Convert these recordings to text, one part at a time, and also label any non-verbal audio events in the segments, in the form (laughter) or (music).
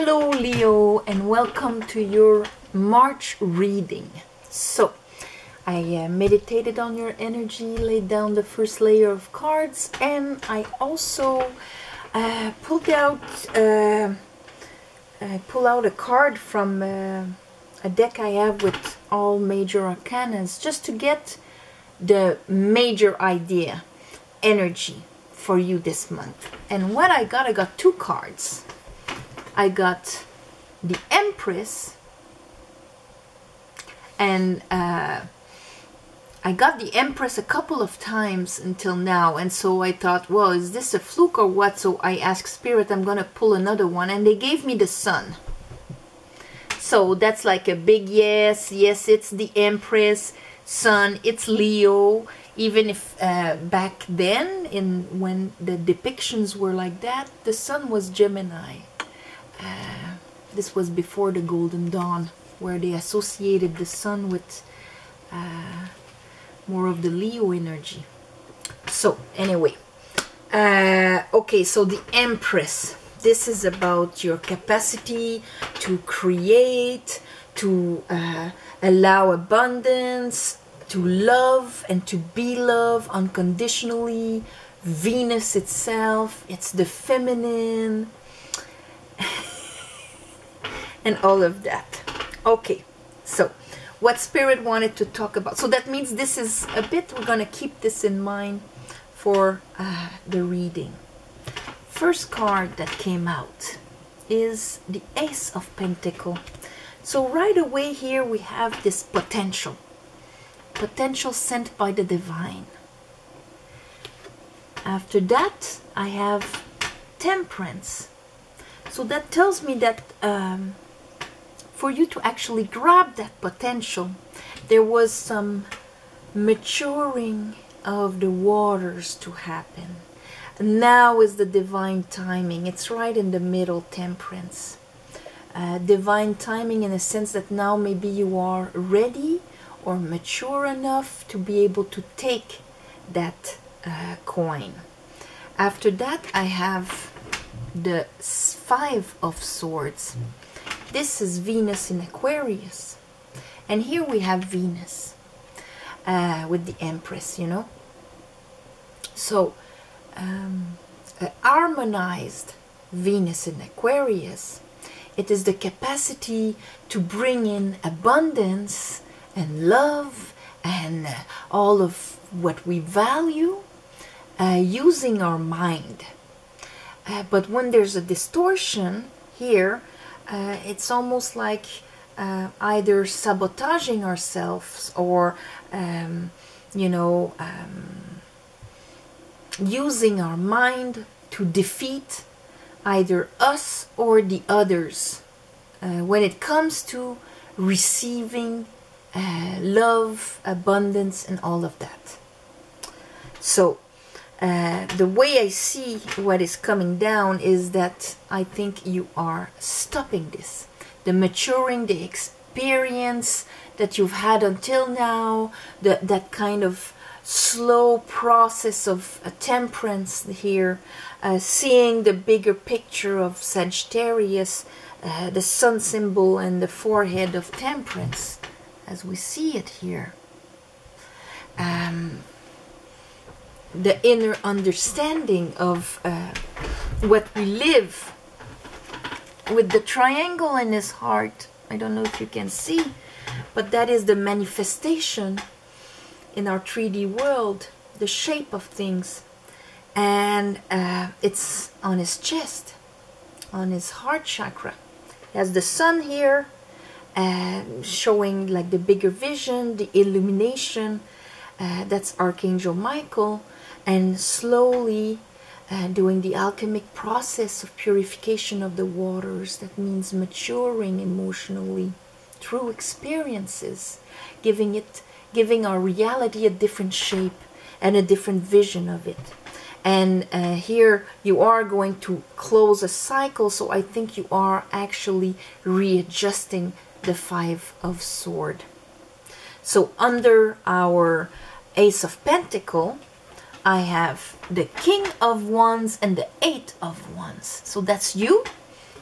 Hello, Leo, and welcome to your March reading. So, I uh, meditated on your energy, laid down the first layer of cards, and I also uh, pulled out uh, I pull out a card from uh, a deck I have with all major arcanas just to get the major idea, energy for you this month. And what I got, I got two cards. I got the Empress and uh, I got the Empress a couple of times until now. And so I thought well is this a fluke or what? So I asked Spirit I'm gonna pull another one. And they gave me the Sun. So that's like a big yes. Yes it's the Empress. Sun it's Leo. Even if uh, back then in when the depictions were like that the Sun was Gemini uh, this was before the Golden Dawn, where they associated the sun with uh, more of the Leo energy. So, anyway, uh, okay, so the Empress. This is about your capacity to create, to uh, allow abundance, to love and to be loved unconditionally. Venus itself, it's the feminine (laughs) and all of that. Okay, so what Spirit wanted to talk about. So that means this is a bit, we're going to keep this in mind for uh, the reading. First card that came out is the Ace of Pentacle. So right away here we have this potential. Potential sent by the divine. After that, I have temperance. So that tells me that um, for you to actually grab that potential, there was some maturing of the waters to happen. Now is the divine timing. It's right in the middle, temperance. Uh, divine timing in a sense that now maybe you are ready or mature enough to be able to take that uh, coin. After that, I have the Five of Swords. This is Venus in Aquarius. And here we have Venus uh, with the Empress, you know. So, um, harmonized Venus in Aquarius, it is the capacity to bring in abundance and love and uh, all of what we value uh, using our mind. Uh, but when there's a distortion here, uh, it's almost like uh, either sabotaging ourselves or, um, you know, um, using our mind to defeat either us or the others uh, when it comes to receiving uh, love, abundance, and all of that. So, uh, the way I see what is coming down is that I think you are stopping this. The maturing, the experience that you've had until now, the, that kind of slow process of uh, temperance here, uh, seeing the bigger picture of Sagittarius, uh, the sun symbol and the forehead of temperance, as we see it here. Um, the inner understanding of uh, what we live with the triangle in his heart. I don't know if you can see but that is the manifestation in our 3D world the shape of things. And uh, it's on his chest on his heart chakra. He has the sun here uh, showing like the bigger vision the illumination uh, that's Archangel Michael and slowly uh, doing the alchemic process of purification of the waters. That means maturing emotionally through experiences, giving it, giving our reality a different shape and a different vision of it. And uh, here you are going to close a cycle, so I think you are actually readjusting the Five of Sword. So under our Ace of Pentacle, I have the King of Wands and the Eight of Wands. So that's you.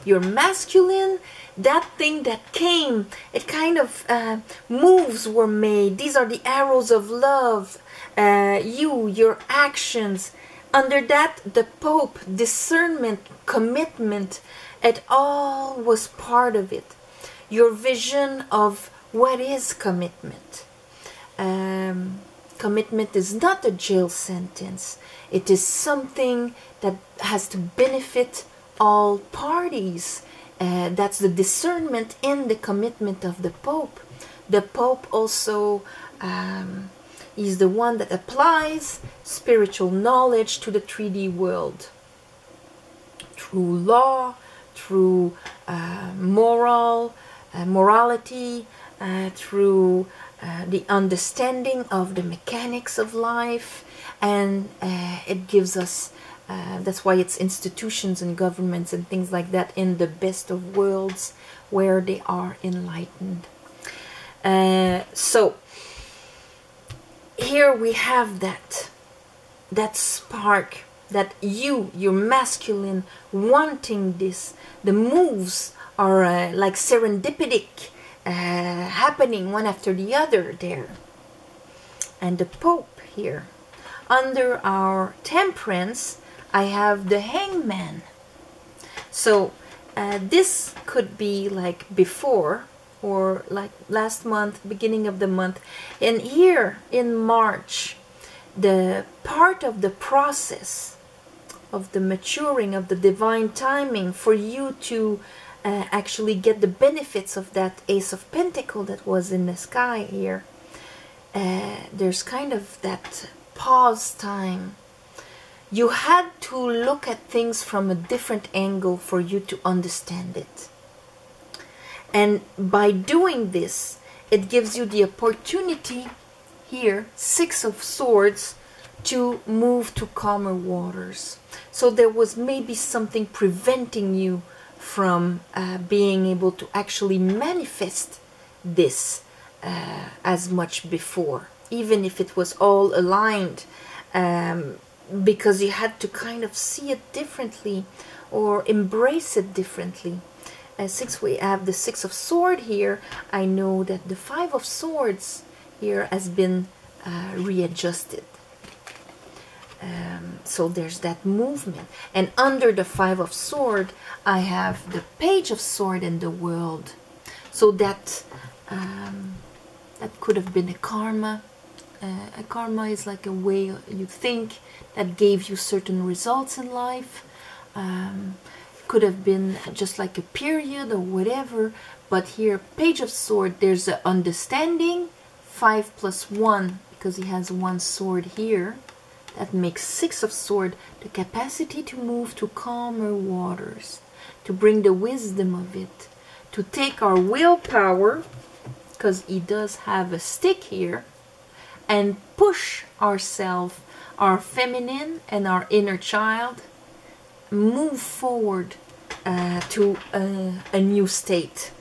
your masculine. That thing that came it kind of uh, moves were made. These are the arrows of love. Uh, you your actions. Under that the pope discernment commitment it all was part of it. Your vision of what is commitment. Um, commitment is not a jail sentence. It is something that has to benefit all parties. Uh, that's the discernment in the commitment of the Pope. The Pope also um, is the one that applies spiritual knowledge to the 3D world. Through law, through uh, moral, uh, morality, through uh, the understanding of the mechanics of life, and uh, it gives us uh, that's why it's institutions and governments and things like that in the best of worlds where they are enlightened. Uh, so here we have that that spark that you your masculine wanting this the moves are uh, like serendipitic uh, happening one after the other there and the pope here under our temperance I have the hangman. So uh, this could be like before or like last month, beginning of the month. And here in March, the part of the process of the maturing of the divine timing for you to uh, actually get the benefits of that ace of pentacle that was in the sky here uh, there's kind of that pause time you had to look at things from a different angle for you to understand it. And by doing this, it gives you the opportunity here, Six of Swords, to move to calmer waters. So there was maybe something preventing you from uh, being able to actually manifest this uh, as much before, even if it was all aligned. Um, because you had to kind of see it differently or embrace it differently. Uh, since we have the six of sword here, I know that the five of swords here has been uh, readjusted. Um, so there's that movement. And under the five of sword, I have the page of sword in the world. So that um, that could have been a karma. Uh, a karma is like a way you think that gave you certain results in life. Um, could have been just like a period or whatever, but here, Page of Sword, there's an understanding, 5 plus 1, because he has one sword here. That makes 6 of Sword, the capacity to move to calmer waters, to bring the wisdom of it, to take our willpower, because he does have a stick here, and push ourselves our feminine and our inner child move forward uh, to a, a new state.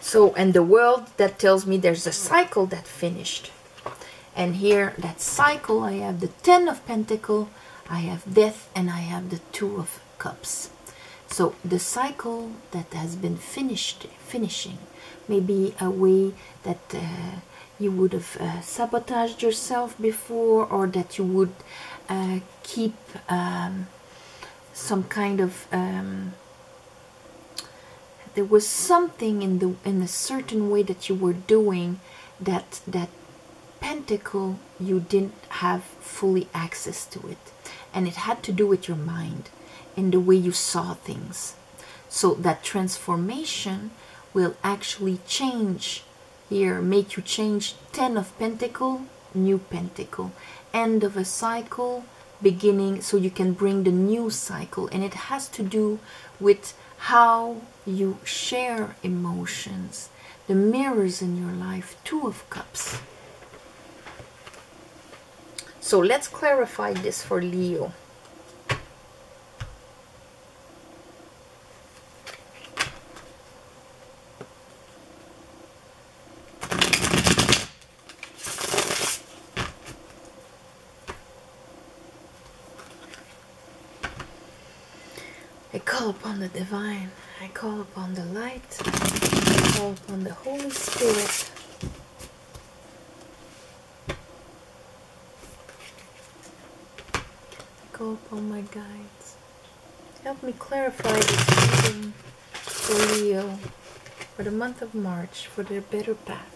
So, and the world that tells me there's a cycle that finished. And here, that cycle, I have the Ten of Pentacle, I have Death, and I have the Two of Cups. So, the cycle that has been finished, finishing, may be a way that uh, you would have uh, sabotaged yourself before or that you would uh, keep um, some kind of um, there was something in the in a certain way that you were doing that that pentacle you didn't have fully access to it. And it had to do with your mind and the way you saw things. So that transformation will actually change here make you change 10 of pentacle new pentacle. End of a cycle beginning so you can bring the new cycle. And it has to do with how you share emotions the mirrors in your life two of cups so let's clarify this for leo I call upon the divine. I call upon the light. I call upon the Holy Spirit. I call upon oh my guides. Help me clarify this reading for Leo for the month of March for their better path.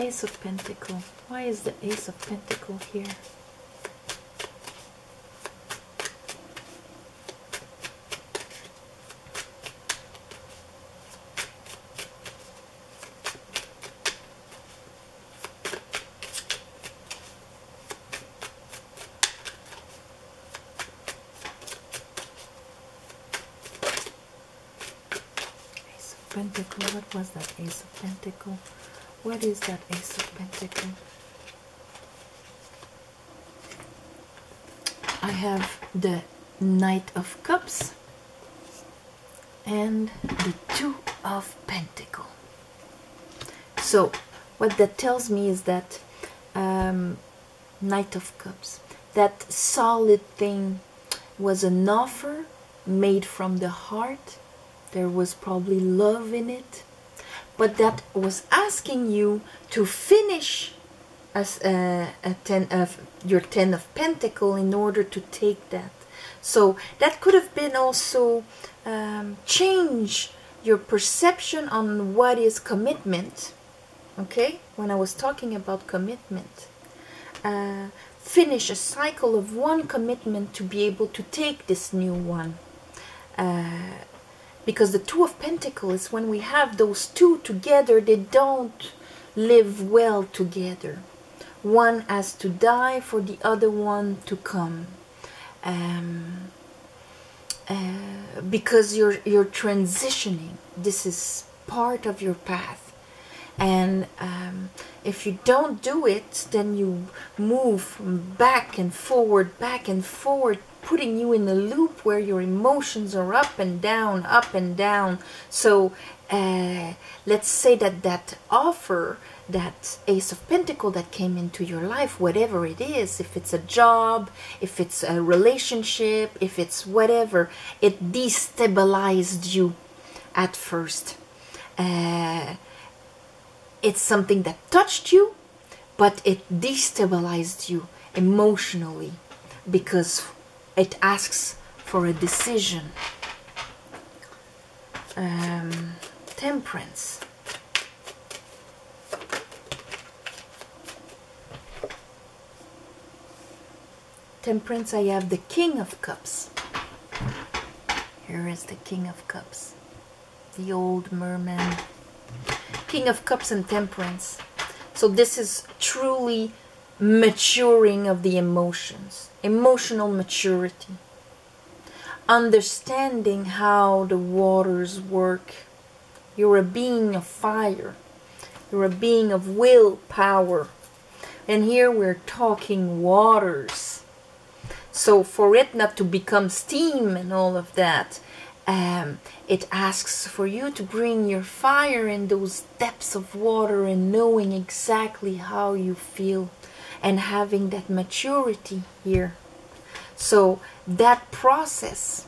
Ace of Pentacle. Why is the Ace of Pentacle here? Ace of Pentacle. What was that Ace of Pentacle? What is that Ace of Pentacle? I have the Knight of Cups and the Two of Pentacle. So, what that tells me is that um, Knight of Cups, that solid thing was an offer made from the heart. There was probably love in it but that was asking you to finish as a, a ten of your ten of pentacle in order to take that. So that could have been also um, change your perception on what is commitment okay? When i was talking about commitment. Uh, finish a cycle of one commitment to be able to take this new one. Uh, because the two of pentacles when we have those two together they don't live well together. One has to die for the other one to come. Um, uh, because you're you're transitioning. This is part of your path. And um, if you don't do it then you move back and forward back and forward putting you in a loop where your emotions are up and down, up and down. So uh, let's say that that offer, that Ace of Pentacle that came into your life, whatever it is, if it's a job, if it's a relationship, if it's whatever, it destabilized you at first. Uh, it's something that touched you, but it destabilized you emotionally because it asks for a decision. Um, temperance. Temperance, I have the King of Cups. Here is the King of Cups, the old merman. King of Cups and Temperance. So, this is truly maturing of the emotions, emotional maturity, understanding how the waters work. You're a being of fire, you're a being of willpower. And here we're talking waters. So, for it not to become steam and all of that, um, it asks for you to bring your fire in those depths of water and knowing exactly how you feel and having that maturity here. So that process,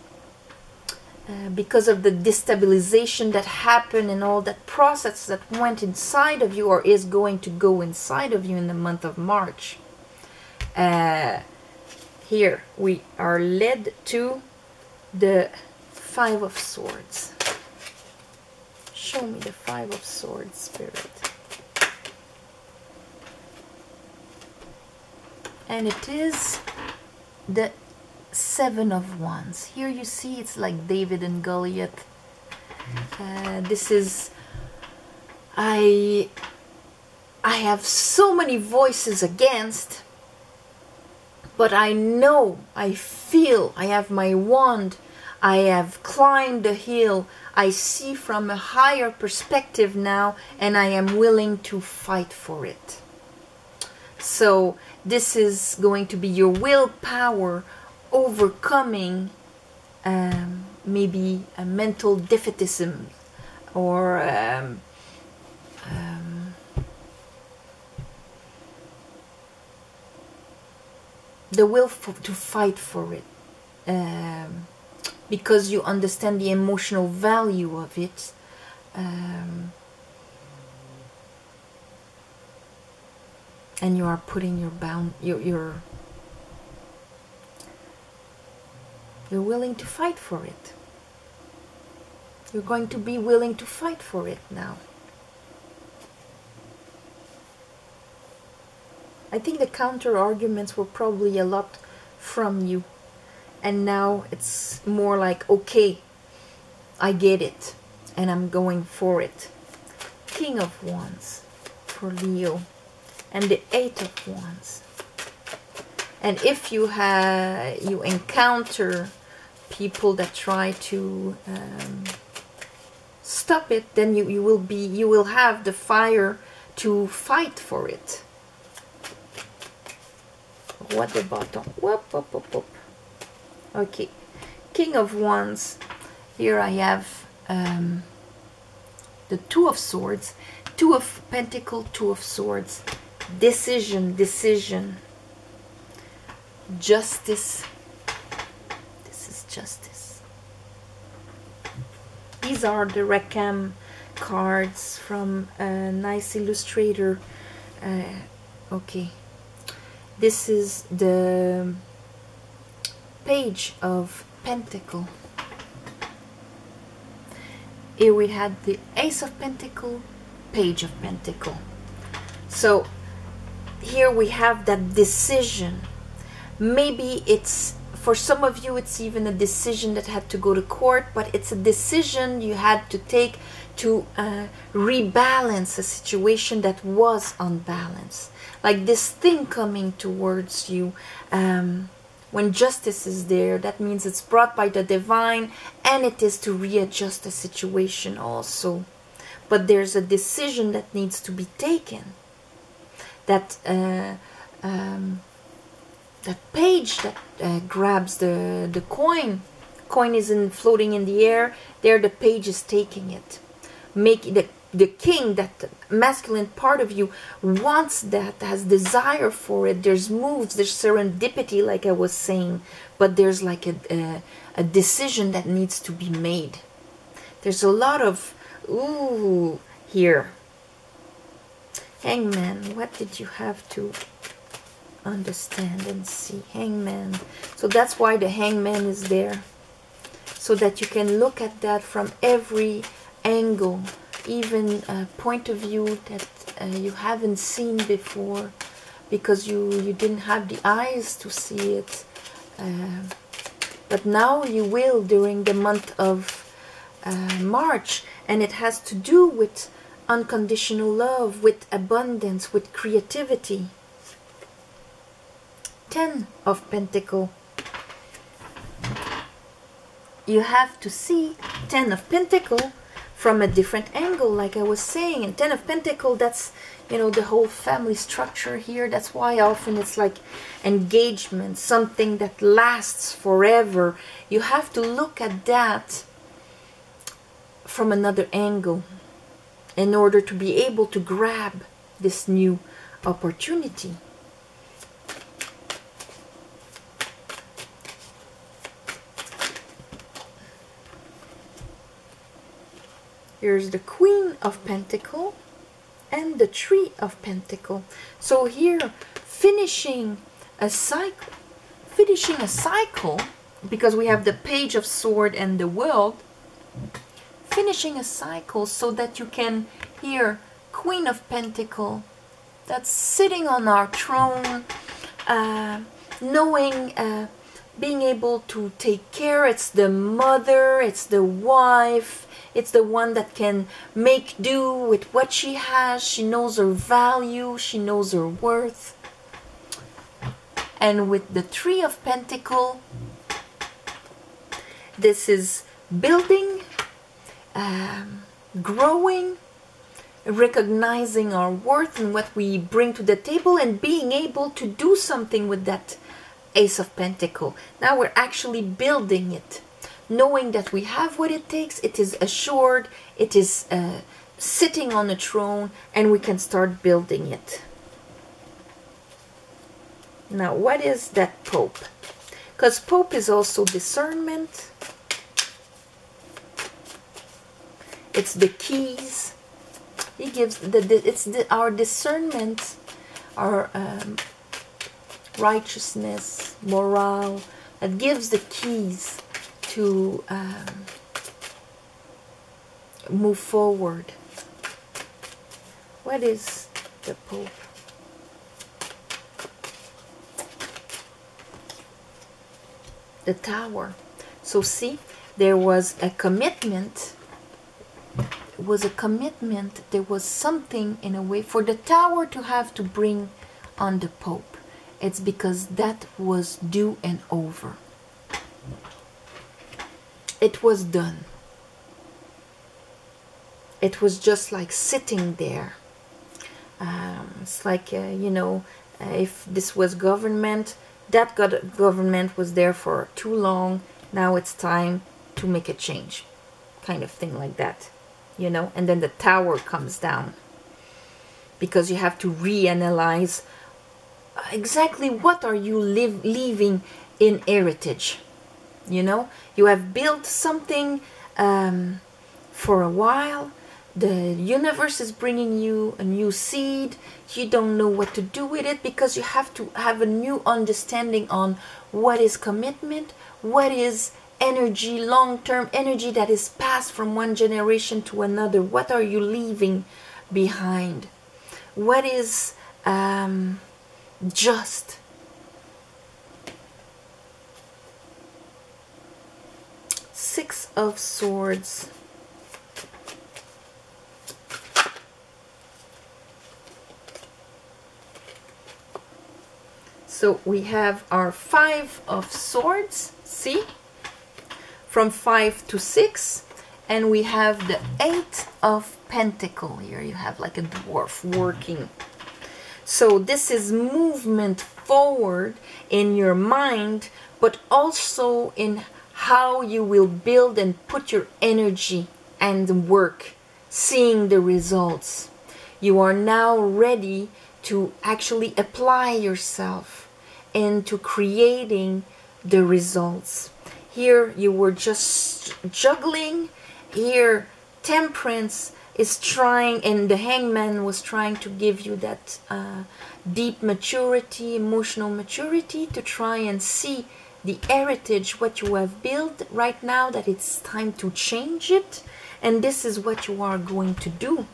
uh, because of the destabilization that happened and all that process that went inside of you or is going to go inside of you in the month of March, uh, here we are led to the Five of Swords. Show me the Five of Swords, Spirit. And it is the seven of wands. Here you see it's like david and goliath. Uh, this is i i have so many voices against but i know i feel i have my wand. I have climbed the hill. I see from a higher perspective now and i am willing to fight for it. So this is going to be your willpower overcoming um, maybe a mental defeatism or um, um, the will for, to fight for it um, because you understand the emotional value of it um, and you are putting your bound your, your you're willing to fight for it. You're going to be willing to fight for it now. I think the counter arguments were probably a lot from you. And now it's more like okay I get it and I'm going for it. King of Wands for Leo and the Eight of Wands. And if you have you encounter people that try to um, stop it then you, you will be you will have the fire to fight for it. What the bottom? Whoop, whoop, whoop, whoop. okay. King of wands. Here i have um, the two of swords. Two of pentacle two of swords decision decision. Justice. This is justice. These are the Recam cards from a nice illustrator. Uh, okay. This is the page of pentacle. Here we had the ace of pentacle page of pentacle. So here we have that decision. Maybe it's for some of you it's even a decision that had to go to court but it's a decision you had to take to uh, rebalance a situation that was unbalanced. Like this thing coming towards you um, when justice is there that means it's brought by the divine and it is to readjust the situation also. But there's a decision that needs to be taken that uh, um, that page that uh, grabs the the coin. Coin isn't floating in the air. There the page is taking it. Make the the king that masculine part of you wants that has desire for it. There's moves there's serendipity like i was saying. But there's like a, a, a decision that needs to be made. There's a lot of ooh here hangman what did you have to understand and see? Hangman. So that's why the hangman is there. So that you can look at that from every angle even a point of view that uh, you haven't seen before because you you didn't have the eyes to see it. Uh, but now you will during the month of uh, March and it has to do with unconditional love with abundance with creativity. Ten of pentacle you have to see ten of pentacle from a different angle like I was saying. And ten of pentacle that's you know the whole family structure here. That's why often it's like engagement something that lasts forever. You have to look at that from another angle in order to be able to grab this new opportunity Here's the Queen of Pentacle and the Tree of Pentacle. So here, finishing a cycle, finishing a cycle, because we have the Page of Sword and the World, finishing a cycle so that you can hear Queen of Pentacle that's sitting on our throne, uh, knowing, uh, being able to take care. It's the mother, it's the wife, it's the one that can make do with what she has. She knows her value. She knows her worth. And with the Three of Pentacle, this is building, um, growing, recognizing our worth and what we bring to the table and being able to do something with that Ace of Pentacle. Now we're actually building it knowing that we have what it takes, it is assured, it is uh, sitting on a throne, and we can start building it. Now, what is that Pope? Because Pope is also discernment. It's the keys. He gives the, the it's the, our discernment, our um, righteousness, morale that gives the keys to um, move forward. What is the Pope? The Tower. So see, there was a commitment. Was a commitment. There was something in a way for the Tower to have to bring on the Pope. It's because that was due and over. It was done it was just like sitting there. Um, it's like, uh, you know, uh, if this was government, that government was there for too long. Now it's time to make a change. Kind of thing like that, you know. And then the tower comes down because you have to reanalyze exactly what are you live, leaving in heritage. You know, you have built something um, for a while the universe is bringing you a new seed you don't know what to do with it because you have to have a new understanding on what is commitment what is energy long-term energy that is passed from one generation to another. What are you leaving behind? What is um, just? Six of swords. So we have our five of swords, see? From five to six. And we have the eight of pentacle here. You have like a dwarf working. So this is movement forward in your mind, but also in how you will build and put your energy and work, seeing the results. You are now ready to actually apply yourself into creating the results. Here you were just juggling. Here, temperance is trying, and the hangman was trying to give you that uh, deep maturity, emotional maturity to try and see the heritage, what you have built right now, that it's time to change it. And this is what you are going to do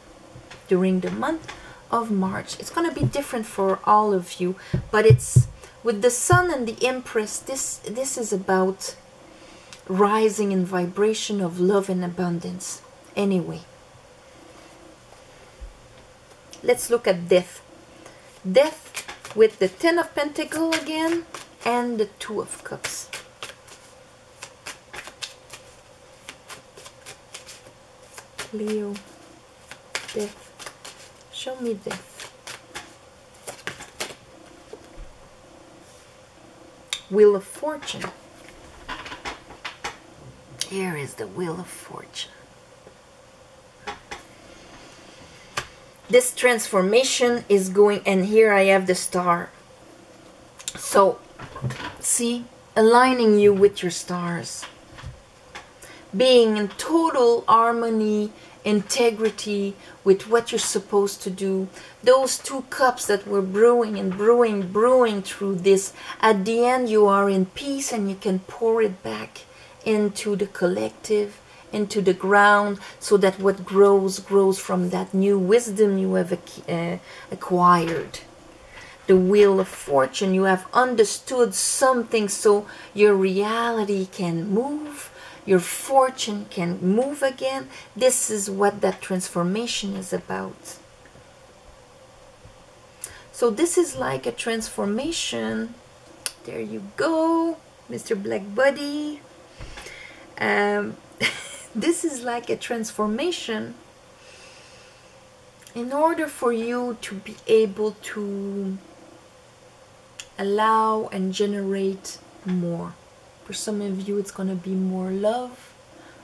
during the month of March. It's going to be different for all of you, but it's with the sun and the empress this this is about rising in vibration of love and abundance. Anyway let's look at death. Death with the ten of pentacle again and the two of cups. Leo death. Show me death. Wheel of Fortune. Here is the Wheel of Fortune. This transformation is going, and here I have the star. So, see, aligning you with your stars. Being in total harmony integrity with what you're supposed to do. Those two cups that were brewing and brewing, brewing through this, at the end you are in peace and you can pour it back into the collective, into the ground, so that what grows, grows from that new wisdom you have uh, acquired. The wheel of fortune, you have understood something so your reality can move your fortune can move again. This is what that transformation is about. So this is like a transformation. There you go, Mr. Black Buddy. Um, (laughs) this is like a transformation in order for you to be able to allow and generate more. For some of you, it's going to be more love.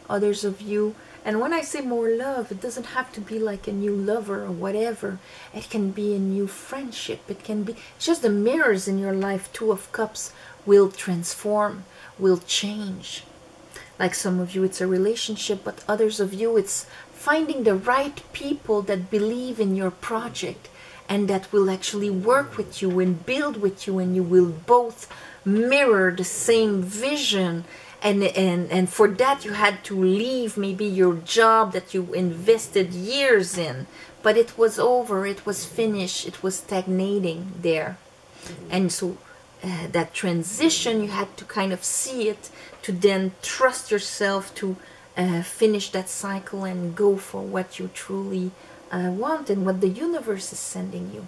Others of you, And when I say more love, it doesn't have to be like a new lover or whatever. It can be a new friendship. It can be just the mirrors in your life. Two of Cups will transform, will change. Like some of you, it's a relationship, but others of you, it's finding the right people that believe in your project and that will actually work with you and build with you, and you will both mirror the same vision. And and and for that you had to leave maybe your job that you invested years in. But it was over. It was finished. It was stagnating there. And so uh, that transition you had to kind of see it to then trust yourself to uh, finish that cycle and go for what you truly uh, want and what the universe is sending you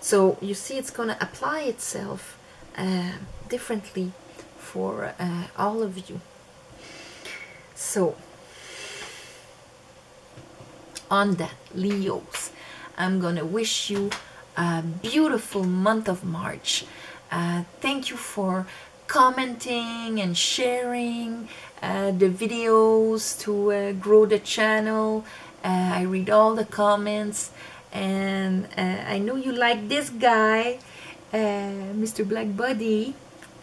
so you see it's going to apply itself uh, differently for uh, all of you. So, on that, Leos, I'm gonna wish you a beautiful month of March. Uh, thank you for commenting and sharing uh, the videos to uh, grow the channel. Uh, I read all the comments and uh, I know you like this guy, Mr. Black Buddy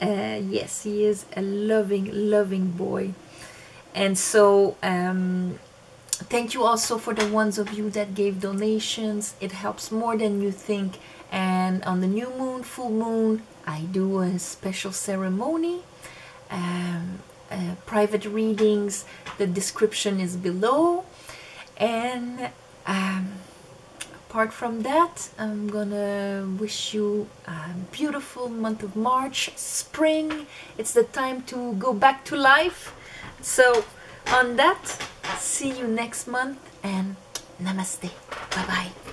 uh, yes he is a loving loving boy and so um, thank you also for the ones of you that gave donations it helps more than you think and on the new moon full moon i do a special ceremony um, uh, private readings. The description is below. And um, apart from that i'm gonna wish you a beautiful month of march spring. It's the time to go back to life. So on that see you next month and namaste. Bye bye